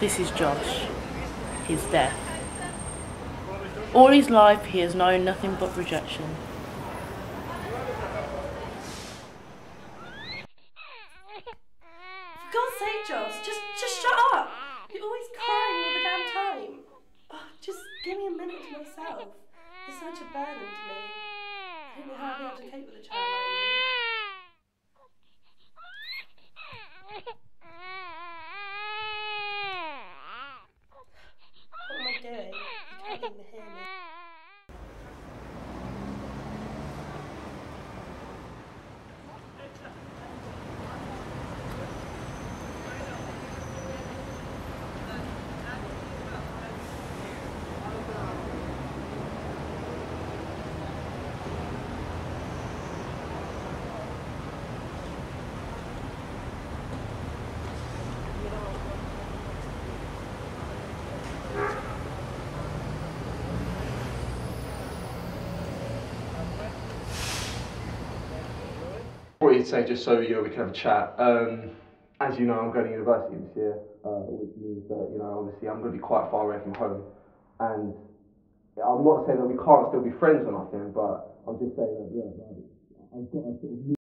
This is Josh. He's deaf. All his life he has known nothing but rejection. For God's sake, Josh, just just shut up. You're always crying all the damn time. Oh, just give me a minute to myself. It's such a burden to me. I don't know how able to cope with a child like you. What am I doing? You can't even hear me. You'd say, just so you know, we can have a chat. Um, as you know, I'm going to university this year, uh, which means that you know, obviously, I'm going to be quite far away from home, and I'm not saying that we can't still be friends or nothing, but I'm just saying that yeah, I've got sort of.